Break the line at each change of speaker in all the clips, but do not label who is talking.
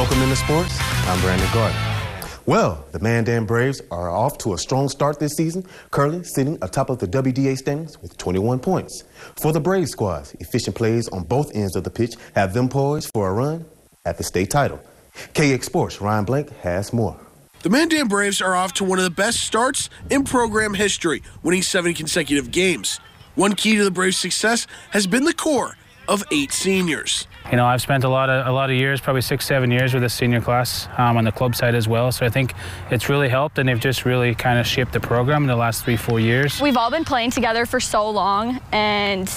Welcome into sports. I'm Brandon Gardner. Well, the Mandan Braves are off to a strong start this season, currently sitting atop of the WDA standings with 21 points. For the Braves squads, efficient plays on both ends of the pitch have them poised for a run at the state title. KX Sports, Ryan Blank has more.
The Mandan Braves are off to one of the best starts in program history, winning seven consecutive games. One key to the Braves' success has been the core of eight seniors.
You know, I've spent a lot of a lot of years, probably six, seven years with the senior class um, on the club side as well. So I think it's really helped, and they've just really kind of shaped the program in the last three, four years.
We've all been playing together for so long, and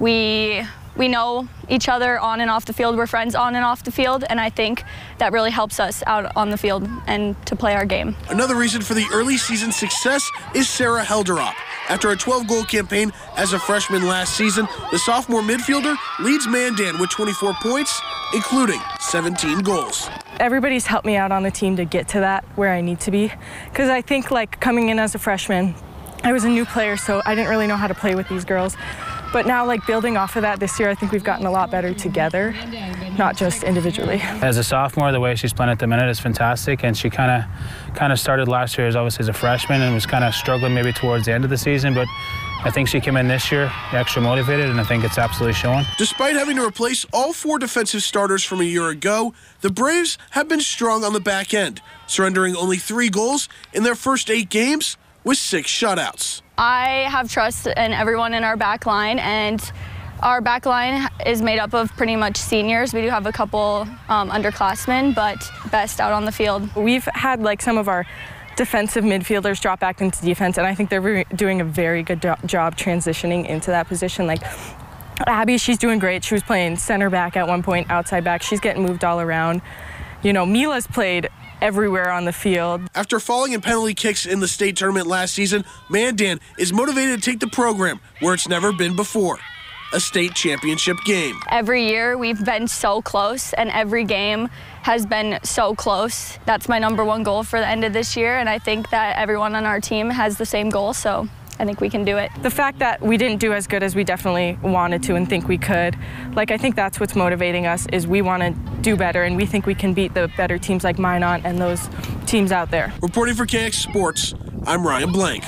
we we know each other on and off the field. We're friends on and off the field, and I think that really helps us out on the field and to play our game.
Another reason for the early season success is Sarah Helderop. After a 12 goal campaign as a freshman last season, the sophomore midfielder leads Mandan with 24 points, including 17 goals.
Everybody's helped me out on the team to get to that where I need to be. Because I think, like, coming in as a freshman, I was a new player, so I didn't really know how to play with these girls. But now, like building off of that this year, I think we've gotten a lot better together, not just individually.
As a sophomore, the way she's playing at the minute is fantastic, and she kind of kind of started last year as obviously as a freshman and was kind of struggling maybe towards the end of the season, but. I think she came in this year extra motivated, and I think it's absolutely showing.
Despite having to replace all four defensive starters from a year ago, the Braves have been strong on the back end, surrendering only three goals in their first eight games with six shutouts.
I have trust in everyone in our back line, and our back line is made up of pretty much seniors. We do have a couple um, underclassmen, but best out on the field.
We've had like some of our defensive midfielders drop back into defense, and I think they're doing a very good do job transitioning into that position. Like Abby, she's doing great. She was playing center back at one point, outside back. She's getting moved all around. You know, Mila's played everywhere on the field.
After falling in penalty kicks in the state tournament last season, Mandan is motivated to take the program where it's never been before a state championship game.
Every year we've been so close, and every game has been so close. That's my number one goal for the end of this year, and I think that everyone on our team has the same goal. So I think we can do it.
The fact that we didn't do as good as we definitely wanted to and think we could, like I think that's what's motivating us is we want to do better and we think we can beat the better teams like Minot and those teams out there.
Reporting for KX Sports, I'm Ryan Blank.